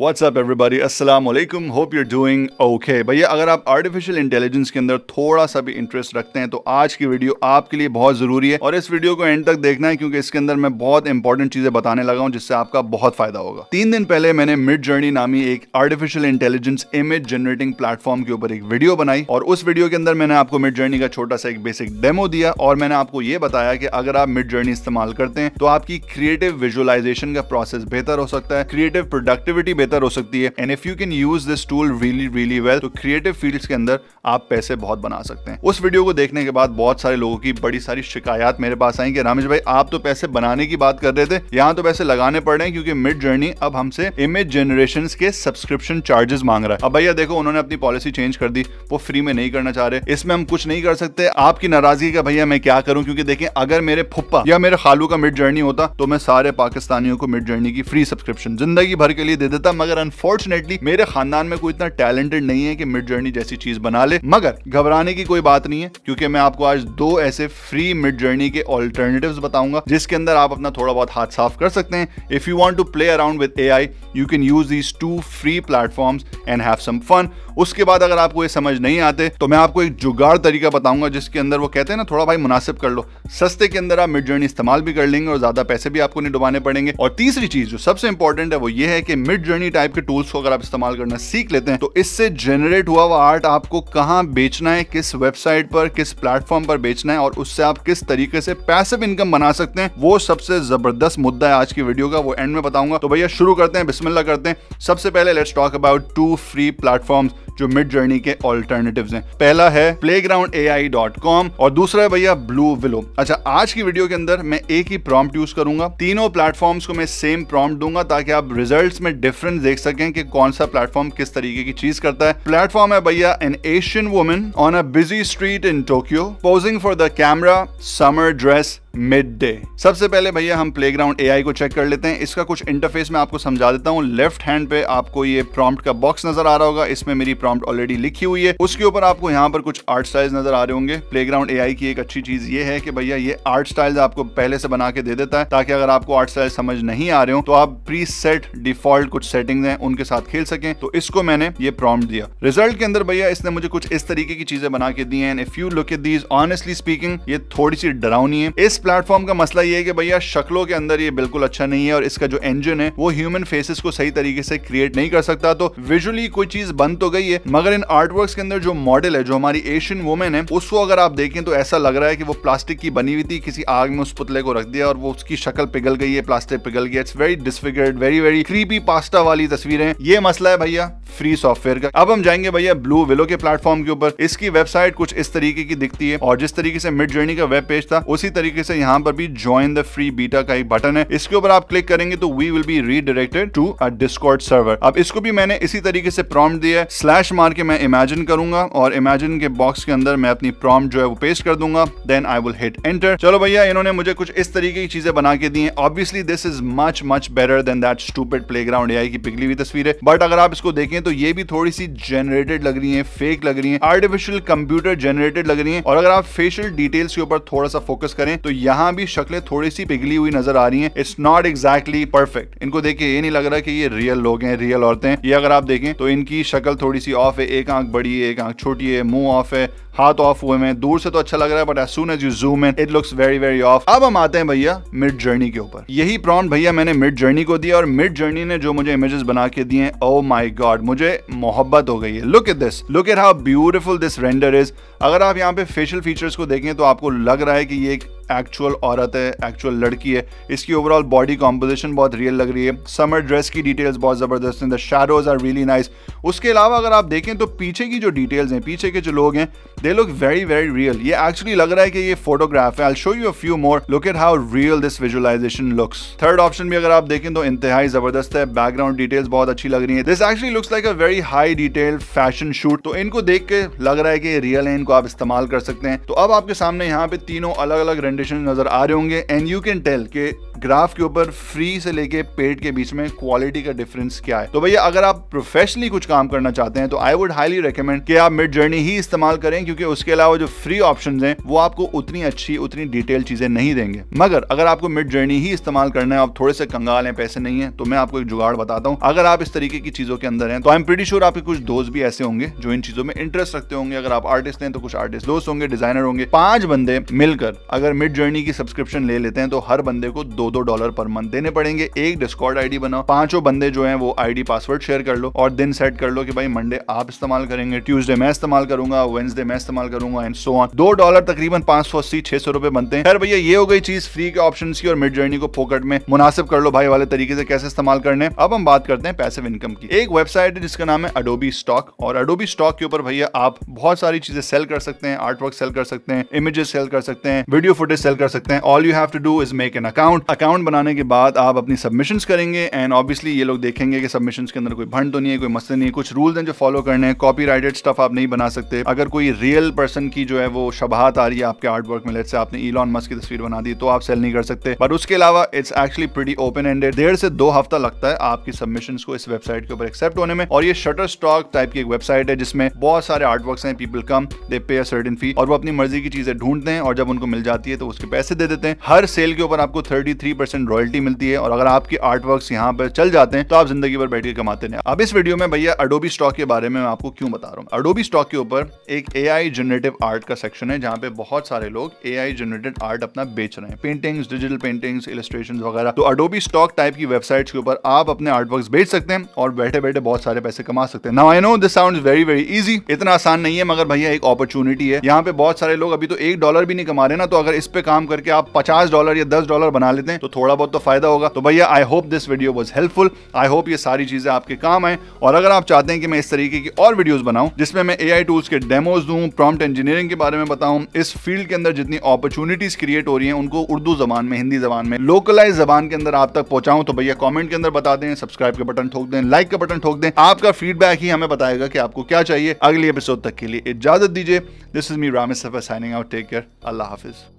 WhatsApp everybody अस्सलाम वालेकुम hope you're doing okay भैया, अगर आप आर्टिफिशियल इंटेलिजेंस के अंदर थोड़ा सा भी इंटरेस्ट रखते हैं तो आज की वीडियो आपके लिए बहुत ज़रूरी है। और इस वीडियो को एंड तक देखना है, क्योंकि इसके अंदर मैं बहुत इंपॉर्टेंट चीज़ें बताने लगा हूँ, जिससे आपका बहुत फ़ायदा होगा। तीन दिन पहले मैंने मिड जर्नी नामी एक artificial intelligence image generating platform के ऊपर एक वीडियो बनाई, और उस वीडियो के अंदर मैंने आपको मिड जर्नी का छोटा सा एक बेसिक डेमो दिया, और मैंने आपको ये बताया कि अगर आप मिड जर्नी इस्तेमाल करते हैं तो आपकी क्रिएटिव विजुअलाइजेशन का प्रोसेस बेहतर हो सकता है क्रिएटिव प्रोडक्टिविटी बेहतर हो सकती है। And if you can use this tool really really well तो क्रिएटिव फील्ड्स के अंदर आप पैसे बहुत बना सकते हैं। उस वीडियो को देखने के बाद बहुत सारे लोगों की बड़ी सारी शिकायत मेरे पास आई कि रामेश भाई, आप तो पैसे बनाने की बात कर रहे थे, यहाँ तो पैसे लगाने पड़ रहे हैं क्योंकि मिड जर्नी अब हमसे इमेज जनरेशन के सब्सक्रिप्शन चार्जेस मांग रहा है। अब भैया देखो, उन्होंने अपनी पॉलिसी चेंज कर दी, वो फ्री में नहीं करना चाह रहे। इसमें हम कुछ नहीं कर सकते। आपकी नाराज़गी का भैया मैं क्या करूँ? क्योंकि देखें अगर मेरे फुप्पा या मेरे खालू का मिड जर्नी होता तो मैं सारे पाकिस्तानियों को मिड जर्नी की फ्री सब्सक्रिप्शन ज़िंदगी भर के लिए दे देता। मगर अनफॉर्चुनेटली मेरे खानदान में कोई इतना टैलेंटेड नहीं है कि मिड जर्नी जैसी चीज़ बना ले। मगर घबराने की कोई बात नहीं है, क्योंकि मैं आपको आज दो ऐसे फ्री मिड जर्नी के ऑल्टरनेटिव बताऊँगा, जिसके अंदर आप अपना थोड़ा बहुत हाथ साफ़ कर सकते हैं। If you want to play around with A I you can use these two free platforms and have some fun उसके बाद अगर आपको ये समझ नहीं आते तो मैं आपको एक जुगाड़ तरीका बताऊँगा, जिसके अंदर वो कहते हैं ना, थोड़ा भाई मुनासिब कर लो। सस्ते के अंदर आप मिड जर्नी इस्तेमाल भी कर लेंगे और ज़्यादा पैसे भी आपको नहीं डुबाने पड़ेंगे। और तीसरी चीज़ जो सबसे इंपॉर्टेंट है, वो ये है कि मिड जर्नी टाइप के टूल्स को अगर आप इस्तेमाल करना सीख लेते हैं तो इससे जनरेट हुआ हुआ आर्ट आपको कहाँ बेचना है, किस वेबसाइट पर, किस प्लेटफॉर्म पर बेचना है और उससे आप किस तरीके से पैसिव इनकम बना सकते हैं, वो सबसे ज़बरदस्त मुद्दा है आज की वीडियो का, वो एंड में बताऊँगा। तो भैया शुरू करते हैं, बिस्मिल्लाह करते हैं। सबसे पहले let's talk about two free platforms जो मिड जर्नी के ऑल्टरनेटिव्स हैं। पहला है playgrounday.com और दूसरा है भैया ब्लू विलो अच्छा आज की वीडियो के अंदर मैं एक ही प्रॉम्प्ट यूज़ करूँगा। तीनों प्लेटफॉर्म्स को मैं सेम प्रॉम्प्ट दूँगा ताकि आप रिजल्ट्स में डिफरेंस देख सकें कि कौन सा प्लेटफॉर्म किस तरीके की चीज़ करता है। प्लेटफॉर्म है भैया an Asian woman on a busy street in Tokyo posing for the camera summer dress midday सबसे पहले भैया हम प्लेग्राउंड एआई को चेक कर लेते हैं। इसका कुछ इंटरफेस में आपको समझा देता हूँ। लेफ़्ट हैंड पे आपको ये प्रॉम्प्ट का बॉक्स नज़र आ रहा होगा। इसमें मेरी प्रॉम्प्ट ऑलरेडी लिखी हुई है। उसके ऊपर आपको यहाँ पर कुछ आर्ट स्टाइल्स नज़र आ रहे होंगे। प्लेग्राउंड एआई की एक अच्छी चीज़ ये है कि भैया ये आर्ट स्टाइल्स आपको पहले से बना के दे देता है, ताकि अगर आपको आर्ट स्टाइल समझ नहीं आ रहे हो तो आप प्री सेट डिफ़ॉल्ट कुछ सेटिंग हैं, उनके साथ खेल सकें। तो इसको मैंने ये प्रॉम्प्ट दिया। रिज़ल्ट के अंदर भैया इसने मुझे कुछ इस तरीके की चीज़ें बना के दी है। If you look at these honestly speaking ये थोड़ी सी डरावनी है। इस प्लेटफॉर्म का मसला ये है कि भैया, शक्लों के अंदर ये बिल्कुल अच्छा नहीं है और इसका जो इंजन है, वो ह्यूमन फेसेस को सही तरीके से क्रिएट नहीं कर सकता। तो विजुअली कोई चीज़ बन तो गई है, मगर इन आर्ट के अंदर जो मॉडल है, जो हमारी एशियन वुमेन है, उसको अगर आप देखें तो ऐसा लग रहा है कि वो प्लास्टिक की बनी हुई थी, किसी आग में उस पुतले को रख दिया और वो उसकी शक्ल पिघल गई है प्लास्टिक पिघल गया it's very disfigured very very creepy pasta वाली तस्वीरें ये मसला है भैया फ्री सॉफ्टवेयर का। अब हम जाएँगे भैया ब्लू विलो के प्लेटफॉर्म के ऊपर। इसकी वेबसाइट कुछ इस तरीके की दिखती है और जिस तरीके से मिड जर्नी का वेब पेज था, उसी तरीके से यहाँ पर भी ज्वाइन द फ्री बीटा का एक बटन है। इसके ऊपर आप क्लिक करेंगे तो we will be redirected to a Discord server अब इसको भी मैंने इसी तरीके से प्रॉम्प्ट दिया स्लैश मार के मैं इमेजिन करूँगा और इमेजिन के बॉक्स के अंदर मैं अपनी प्रॉम्प्ट जो है वो पेस्ट कर दूँगा। Then I will hit enter चलो भैया, इन्होंने मुझे कुछ इस तरीके की चीज़ें बना के दी हैं। Obviously this is much much better than that stupid playground AI की पिघली हुई तस्वीर। है बट अगर आप इसको देखें तो ये भी थोड़ी सी जनरेटेड लग रही है फेक लग रही है। आर्टिफिशियल कंप्यूटर जनरेटेड लग रही है। और अगर आप फेशियल डिटेल्स के ऊपर थोड़ा सा फोकस करें तो यहाँ भी शक्लें थोड़ी सी पिघली हुई नज़र आ रही हैं। इट्स नॉट एग्जैक्टली परफेक्ट इनको देखिए ये नहीं लग रहा कि ये रियल लोग हैं रियल औरतें ये अगर आप देखें तो इनकी शक्ल थोड़ी सी ऑफ़ है। एक आँख बड़ी है, एक आँख छोटी है, मुँह ऑफ़ है, हाथ ऑफ़ हुए में दूर से तो अच्छा लग रहा है but as as you zoom in it looks very very off अब हम आते हैं भैया मिड जर्नी के ऊपर। यही प्रॉन्ट भैया मैंने मिड जर्नी को दिया और मिड जर्नी ने जो मुझे इमेजेस बना के दिए हैं ओ माई गॉड मुझे मोहब्बत हो गई है। Look at this look at how beautiful this render is अगर आप यहाँ पे फेशियल फीचर्स को देखें तो आपको लग रहा है कि ये एक एक्चुअल औरत है एक्चुअल लड़की है। इसकी ओवरऑल बॉडी कॉम्पोजिशन बहुत रियल लग रही है। समर ड्रेस की डिटेल्स बहुत ज़बरदस्त हैं। The shadows are really nice उसके अलावा अगर आप देखें तो पीछे की जो डिटेल्स हैं, पीछे के जो लोग हैं they look very very real ये एक्चुअली लग रहा है कि ये फोटोग्राफ है। I show you a few more look at how real this visualisation looks third option भी अगर आप देखें तो इंतहाई ज़बरदस्त है। बैकग्राउंड डिटेल्स बहुत अच्छी लग रही है। This actually looks like a very high detail fashion shoot तो इनको देख के लग रहा है कि रियल है, इनको आप इस्तेमाल कर सकते हैं। तो अब आपके सामने यहाँ पे तीनों अलग अलग रेंडेशन नज़र आ रहे होंगे एंड यू कैन टेल के ग्राफ के ऊपर फ्री से लेके पेड के बीच में क्वालिटी का डिफरेंस क्या है? तो भैया, अगर आप प्रोफेशनली कुछ काम करना चाहते हैं तो आई वुड हाईली रिकमेंड कि आप मिड जर्नी ही इस्तेमाल करें, क्योंकि उसके अलावा जो फ्री ऑप्शन है, वो आपको उतनी अच्छी, उतनी डिटेल चीज़ें नहीं देंगे। मगर, अगर आपको मिड जर्नी ही इस्तेमाल करना है, आप थोड़े से कंगाल हैं, पैसे नहीं है तो मैं आपको एक जुगाड़ बताता हूँ। अगर आप इस तरीके की चीज़ों के अंदर हैं तो आई एम प्रीटी श्योर आपके कुछ दोस्त भी ऐसे होंगे, जो इन चीज़ों में इंटरेस्ट रखते होंगे। अगर आप आर्टिस्ट हैं तो कुछ आर्टिस्ट दोस्त होंगे डिज़ाइनर होंगे। पाँच बंदे मिलकर अगर मिड जर्नी की सब्सक्रिप्शन ले लेते हैं तो हर बंदे को दो दो डॉलर पर मंथ देने पड़ेंगे। एक डिस्कॉर्ड आईडी बनाओ। पाँचों बंदे जो है, वो आईडी पासवर्ड शेयर कर लो और दिन सेट कर लो कि भाई मंडे आप इस्तेमाल करेंगे ट्यूसडे मैं इस्तेमाल करूँगा वेंसडे मैं इस्तेमाल करूँगा एंड सो ऑन दो डॉलर तकरीबन पाँच सौ अस्सी, छह सौ रुपए बनते हैं। खैर भैया, ये हो गई चीज़ फ्री के ऑप्शन की और मिड जर्नी को फोकट में मुनासिब कर लो भाई वाले तरीके से कैसे इस्तेमाल करने अब हम बात करते हैं पैसिव इनकम की। एक वेबसाइट है जिसका नाम है अडोबी स्टॉक और अडोबी स्टॉक के ऊपर भैया आप बहुत सारी चीज़ें सेल कर सकते हैं आर्ट वर्क सेल कर सकते हैं इमेजेस सेल कर सकते हैं वीडियो फुटेज सेल कर सकते हैं। All you have to do is make an account account बनाने के बाद आप अपनी सबमिशन करेंगे एंड ऑब्वियसली ये लोग देखेंगे कि सबमिशन के अंदर कोई भंड तो नहीं है, कोई मसले नहीं है, कुछ रूल्स हैं जो फॉलो करने हैं कॉपी राइटेड स्टफ़ आप नहीं बना सकते। अगर कोई रियल पर्सन की जो है वो शबाहत आ रही है आपके आर्ट वर्क में लेट से आपने ईलॉन मस्क की तस्वीर बना दी तो आप सेल नहीं कर सकते। बट उसके अलावा it's actually pretty open ended डेढ़ से दो हफ़्ता लगता है आपकी सबमिशन को इस वेबसाइट के ऊपर एक्सेप्ट होने में, और ये शटर स्टॉक टाइप की एक वेबसाइट है, जिसमें बहुत सारे आर्ट वर्क हैं people come they pay certain fee और वो अपनी मर्ज़ी की चीज़ें ढूंढते हैं, और जब उनको मिल जाती है तो उसके पैसे दे देते हैं। हर सेल के ऊपर आपको थर्टी थ्री परसेंट रॉयल्टी मिलती है और अगर आपके आर्ट वर्क यहाँ पर चल जाते हैं तो आप ज़िंदगी भर बैठ के कमाते हैं अब इस वीडियो में भैया अडोबी स्टॉक के बारे में मैं आपको क्यों बता रहा हूँ? अडोबी स्टॉक के ऊपर एक ए आई जनरेटिव आर्ट का सेक्शन है, जहाँ पे बहुत सारे लोग ए आई जनरेटेड आर्ट अपना बेच रहे हैं। पेंटिंग्स डिजिटल पेंटिंग्स इलेस्ट्रेशन वगैरह। तो अडोबी स्टॉक टाइप की वेबसाइट के ऊपर आप अपने आर्ट वर्क बेच सकते हैं और बैठे बैठे बहुत सारे पैसे कमा सकते हैं। Now I know this sound very very easy इतना आसान नहीं है, मगर भैया एक अपॉर्चुनिटी है। यहाँ पे बहुत सारे लोग अभी तो एक डॉलर भी नहीं कमा रहे ना तो अगर इस पे काम करके आप पचास डॉलर या दस डॉलर बना लेते हैं तो थोड़ा बहुत तो फ़ायदा होगा। तो भैया I hope this video was helpful I hope ये सारी चीज़ें आपके काम आए। और अगर आप चाहते हैं कि मैं इस तरीके की और वीडियोस बनाऊँ, जिसमें मैं ए टूल्स के डेमोज दूँ प्रॉम्प्ट इंजीनियरिंग के बारे में बताऊँ, इस फ़ील्ड के अंदर जितनी अपॉर्चुनिटीज़ क्रिएट हो रही हैं, उनको उर्दू जबान में, हिंदी जबान में लोकलाइज जबान के अंदर आप तक पहुंचाऊं तो भैया कमेंट के अंदर बता दें सब्सक्राइब के बटन ठोक दें लाइक का बटन ठोक दें। आपका फीडबैक ही हमें बताएगा कि आपको क्या चाहिए। अगली एपिसोड तक के लिए इजाज़त दीजिए। This is me Ram signing out take care अल्लाह हाफिज़।